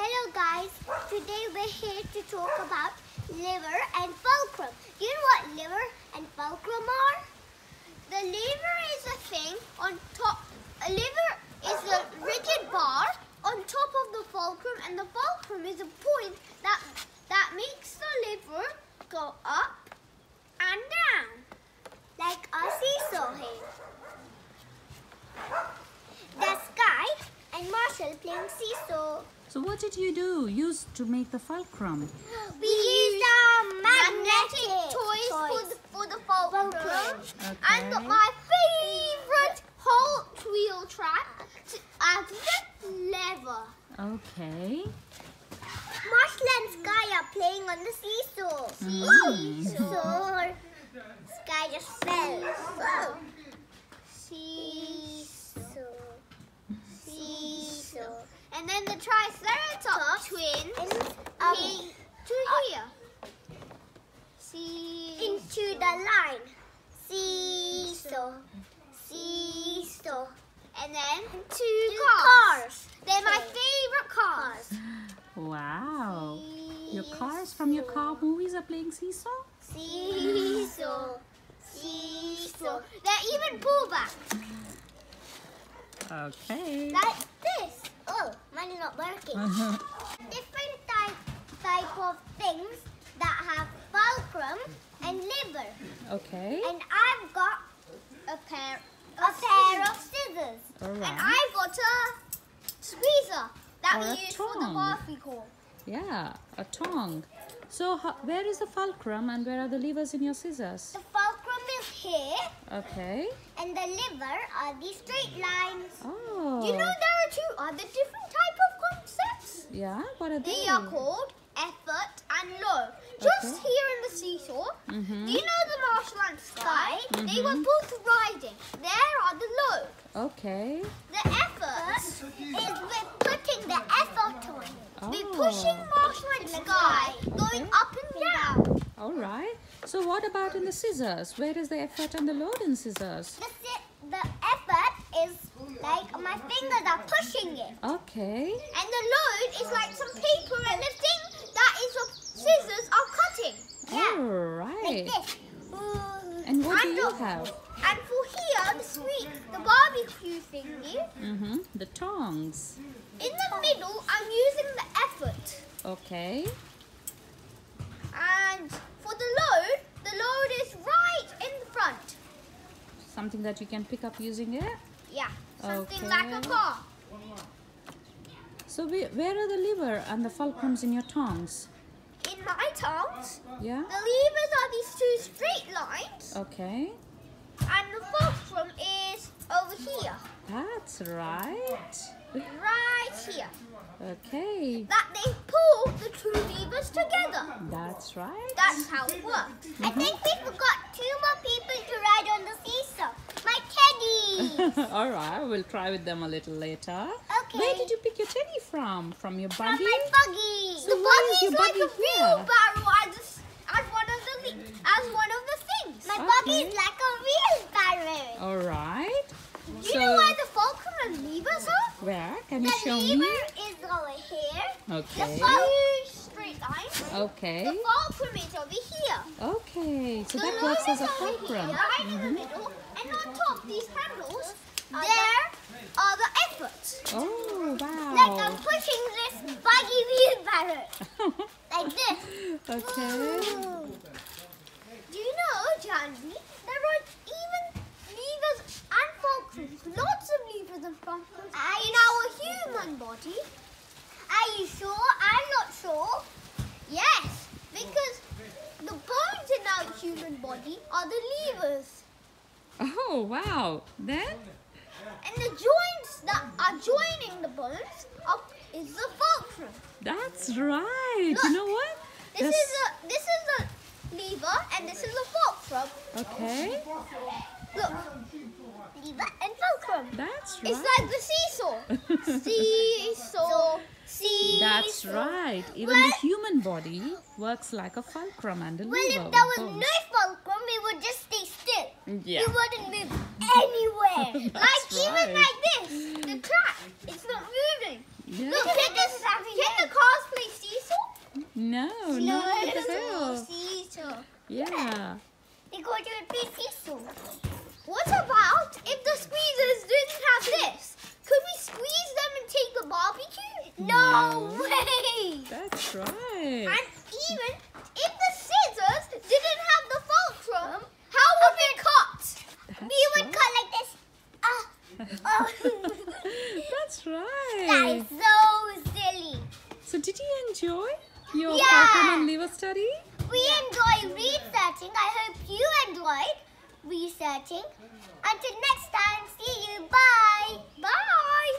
Hello guys, today we're here to talk about lever and fulcrum. Do you know what lever and fulcrum are? The lever is a thing on top, a lever is a rigid bar on top of the fulcrum and the fulcrum is a point that, that makes the lever go up and down. Like a seesaw here. The sky and Marshall playing seesaw. So what did you do? Use to make the fulcrum? We used um, magnetic toys, for the, for the fulcrum. And Okay. my favorite Hot Wheel track as the lever. Okay. Marshall and Sky are playing on the seesaw. Mm. Seesaw. Sky just fell. Oh. Seesaw. Seesaw. And then the Triceratops twins came um, to uh, here. See into the line. Seesaw. Seesaw. And then two cars. They're my favorite cars. Wow. Your cars from your car movies are playing seesaw? Seesaw. Seesaw. They're even pullback. Okay. Like this. Oh, mine is not working. Different type, type of things that have fulcrum and lever. Okay. And I've got a pair, a pair of scissors. All And. I've got a squeezer that Or we a use for the tongue. barbecue. Yeah, a tongue. So ho- where is the fulcrum and where are the levers in your scissors? The fulcrum is here, Okay. and the lever are these straight lines. Oh. You know there are two other different type of concepts. Yeah, what are they? They are called effort and load. Just Okay. here in the seesaw, Mhm. do you know the Marshall and sky? They were Mhm. both riding. There are the load. Okay. The effort is with putting the effort on. We're Oh. pushing Marshall and sky, going Okay. up and down. All right. So what about in the scissors? Where is the effort and the load in scissors? The, si- the effort is like my fingers are pushing it. Okay. And the load is like some paper and the thing that is what scissors are cutting. All Like right. this. And what do you the- have? And for here, the sweet, the barbecue thingy, Mm-hmm. The tongs. in the middle, I'm using the effort. Okay. And for the load, the load is right in the front. Something that you can pick up using it. Yeah, something Okay. like a car. So where, where are the lever and the fulcrums in your tongs? In my tongues, Yeah. the levers are these two straight lines, Okay. And the fulcrum is over here, That's right. right here. Okay. That they pull the two levers together. That's right. That's how it works. I mm-hmm. think we forgot two more people to ride on the seesaw. My teddy. All right. We'll try with them a little later. Okay. Where did you pick your teddy from? From your buggy? From my buggy. So the buggy is like buggy a here? wheelbarrow as, a- as one of the le- as one of the things. My buggy Okay. is like a wheelbarrow. All right. Do you know where the fulcrum and levers are? where? Can you The show lever me? is over here. The Okay. fulcrum straight line. Okay. The fulcrum is over here. Okay. So the that works as a fulcrum. Right in the mm-hmm. middle, and on top these handles, there are the efforts. Oh, wow. Like I'm pushing this buggy wheelbarrow. Like this. okay. Do you know, Jhanvi, there are even levers and fulcrums, lots of levers and fulcrums in our human body. Are you sure? I'm not sure. Yes, because the bones in our human body are the levers. Oh, wow. Then? And the joints that are uh, joining the bones are, is the fulcrum. That's right. Look. You know what? This That's- is a this is a lever and this is a fulcrum. Okay. Look, lever and fulcrum. That's right. It's like the seesaw. seesaw, seesaw. That's right. Even Well- the human body works like a fulcrum and a lever. Well, if there was bones. no fulcrum, we would just. Yeah. We wouldn't move anywhere. like That's even like this, the track, it's not moving. Yeah. Look, can the, can the cars play seesaw? No, no, what the hell? seesaw. Yeah. They go to play seesaw. What about if the squeezers didn't have this? Could we squeeze them and take the barbecue? No, No. way! That's right. And even if the scissors didn't have the fulcrum, how would we cut? That's we would right. cut like this. Ah. Oh. That's that right. is so silly. So did you enjoy your Yeah. and lever study? We enjoy researching. I hope you enjoyed researching. Until next time, see you. Bye. Bye.